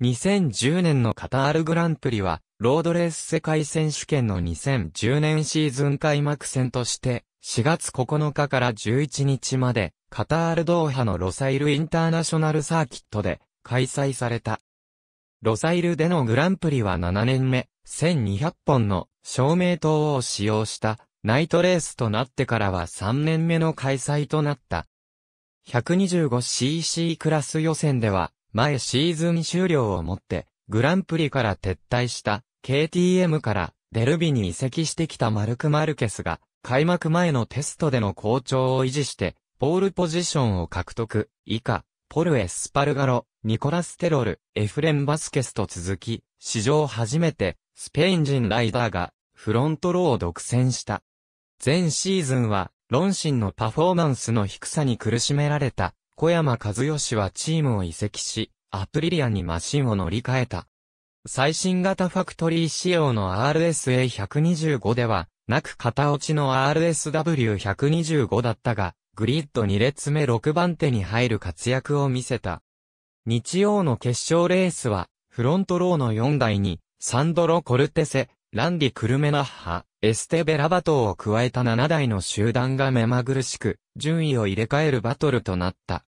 2010年のカタールグランプリは、ロードレース世界選手権の2010年シーズン開幕戦として、4月9日から11日まで、カタールドーハのロサイルインターナショナルサーキットで開催された。ロサイルでのグランプリは7年目、1200本の照明灯を使用したナイトレースとなってからは3年目の開催となった。125cc クラス予選では前シーズン終了をもって、グランプリから撤退した KTM からデルビに移籍してきたマルク・マルケスが、開幕前のテストでの好調を維持して、ポールポジションを獲得、以下、ポル・エスパルガロ、ニコラス・テロル、エフレン・バスケスと続き、史上初めて、スペイン人ライダーが、フロントローを独占した。前シーズンは、論ンのパフォーマンスの低さに苦しめられた、小山和義はチームを移籍し、アプリリアにマシンを乗り換えた。最新型ファクトリー仕様の RSA125 では、なく型落ちの RSW125 だったが、グリッド2列目6番手に入る活躍を見せた。日曜の決勝レースは、フロントローの4台に、サンドロ・コルテセ、ランディ・クルメナッハ、エステベラバトを加えた7台の集団が目まぐるしく、順位を入れ替えるバトルとなった。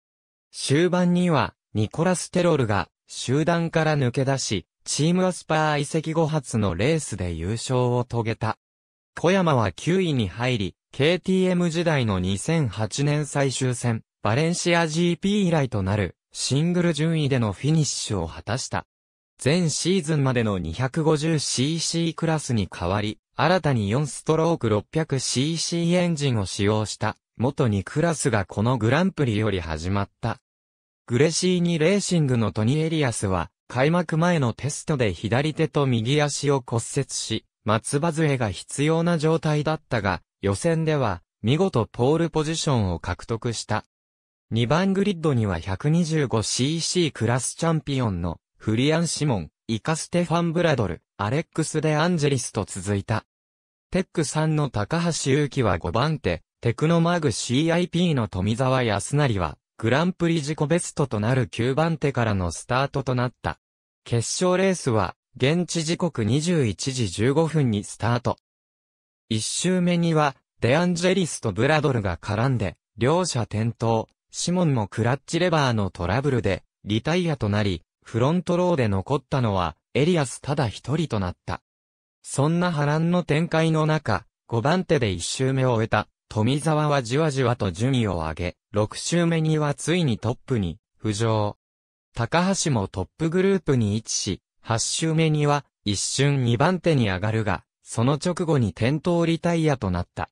終盤には、ニコラス・テロルが集団から抜け出し、チームアスパー移籍後初のレースで優勝を遂げた。小山は9位に入り、KTM 時代の2008年最終戦、バレンシア GP 以来となるシングル順位でのフィニッシュを果たした。前シーズンまでの 250cc クラスに代わり、新たに4ストローク 600cc エンジンを使用した元2クラスがこのグランプリより始まった。グレシーニレーシングのトニエリアスは、開幕前のテストで左手と右足を骨折し、松葉杖が必要な状態だったが、予選では、見事ポールポジションを獲得した。2番グリッドには 125cc クラスチャンピオンのフリアン・シモン、イカステファン・ブラドル、アレックス・デ・アンジェリスと続いた。テック3の高橋祐希は5番手、テクノマグ CIP の富澤康成は、グランプリ自己ベストとなる9番手からのスタートとなった。決勝レースは、現地時刻21時15分にスタート。1周目には、デアンジェリスとブラドルが絡んで、両者転倒、シモンもクラッチレバーのトラブルで、リタイアとなり、フロントローで残ったのは、エリアスただ一人となった。そんな波乱の展開の中、5番手で1周目を終えた、富澤はじわじわと順位を上げ、6周目にはついにトップに浮上。高橋もトップグループに位置し、8周目には一瞬2番手に上がるが、その直後に転倒リタイアとなった。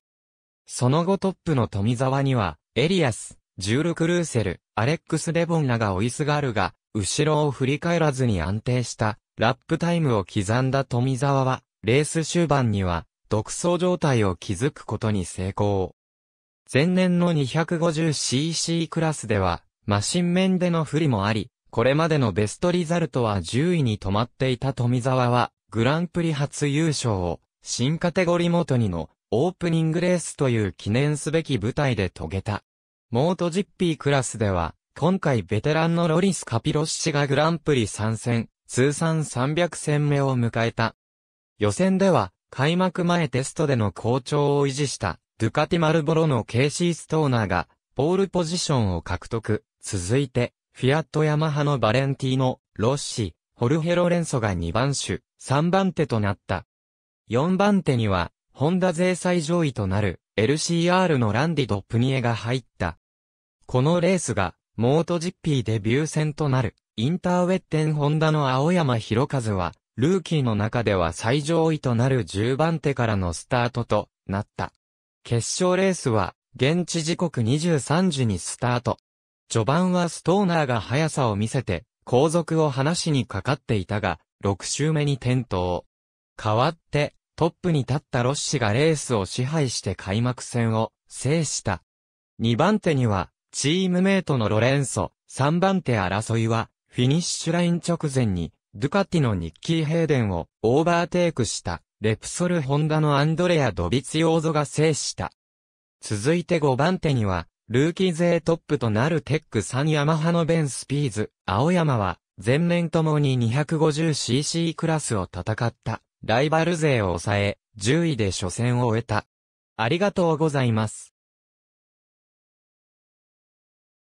その後トップの富澤には、エリアス、ジュール・クルーセル、アレックス・デボンらが追いすがるが、後ろを振り返らずに安定したラップタイムを刻んだ富澤は、レース終盤には独走状態を築くことに成功。前年の 250cc クラスでは、マシン面での不利もあり、これまでのベストリザルトは10位に止まっていた富澤は、グランプリ初優勝を、新カテゴリーモート2のオープニングレースという記念すべき舞台で遂げた。モートジッピークラスでは、今回ベテランのロリス・カピロッシがグランプリ参戦、通算300戦目を迎えた。予選では、開幕前テストでの好調を維持した、ドゥカティマルボロのケーシーストーナーが、ポールポジションを獲得。続いて、フィアットヤマハのバレンティーノ、ロッシ、ホルヘロレンソが2番手、3番手となった。4番手には、ホンダ税最上位となる、LCR のランディとプニエが入った。このレースが、モートジッピーデビュー戦となる、インターウェッテンホンダの青山博和は、ルーキーの中では最上位となる10番手からのスタートとなった。決勝レースは、現地時刻23時にスタート。序盤はストーナーが速さを見せて、後続を離しにかかっていたが、6周目に転倒。代わって、トップに立ったロッシがレースを支配して開幕戦を制した。2番手には、チームメイトのロレンソ、3番手争いは、フィニッシュライン直前に、ドゥカティのニッキー・ヘイデンをオーバーテイクしたレプソル・ホンダのアンドレア・ドビツヨーゾが制した。続いて5番手には、ルーキー勢トップとなるテック3ヤマハのベン・スピーズ、青山は、前年ともに 250cc クラスを戦った、ライバル勢を抑え、10位で初戦を終えた。ありがとうございます。